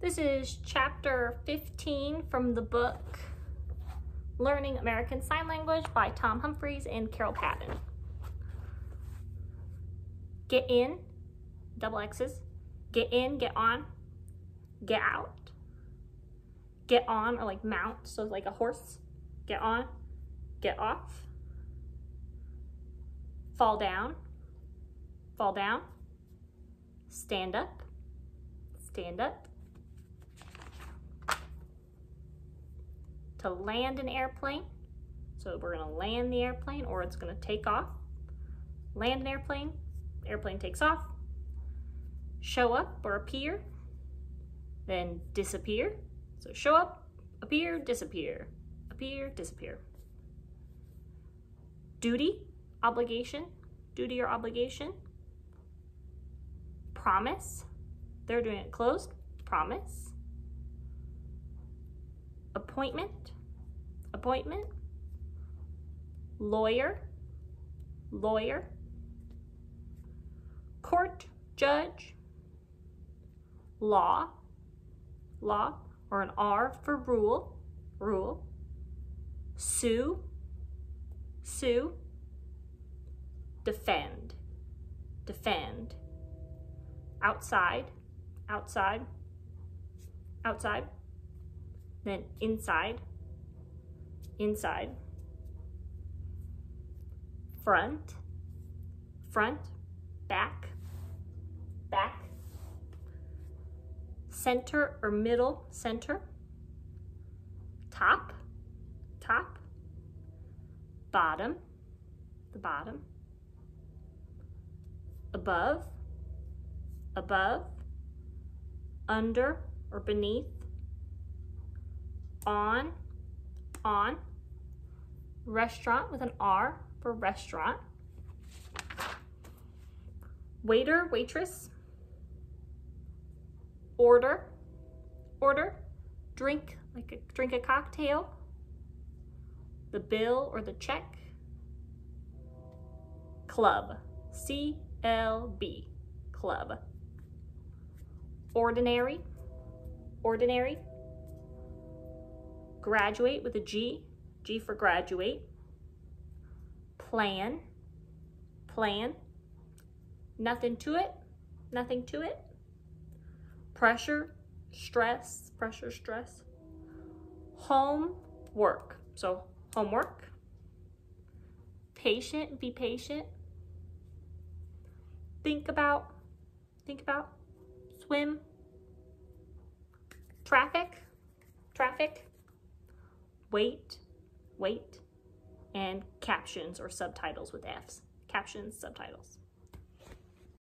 This is chapter 15 from the book Learning American Sign Language by Tom Humphries and Carol Padden. Get in, double X's. Get in, get on, get out. Get on or like mount, so like a horse. Get on, get off. Fall down, fall down. Stand up, stand up. To land an airplane, so we're gonna land the airplane or it's gonna take off. Land an airplane, airplane takes off. Show up or appear, then disappear. So show up, appear, disappear, appear, disappear. Duty, obligation, duty or obligation. Promise, they're doing it closed, promise. Appointment, appointment. Lawyer, lawyer. Court, judge. Law, law, or an R for rule, rule. Sue, sue. Defend, defend. Outside, outside, outside. Then inside, inside. Front, front, back, back. Center or middle, center. Top, top. Bottom, the bottom. Above, above. Under or beneath. On, on. Restaurant with an R for restaurant. Waiter, waitress. Order, order. Drink, like a, drink a cocktail. The bill or the check. Club, C-L-B, club. Ordinary, ordinary. Graduate with a G, G for graduate. Plan, plan. Nothing to it, nothing to it. Pressure, stress, pressure, stress. Home, work. So homework. Patient, be patient. Think about, think about. Swim. Traffic, traffic. Wait, wait. And captions or subtitles with F's. Captions, subtitles.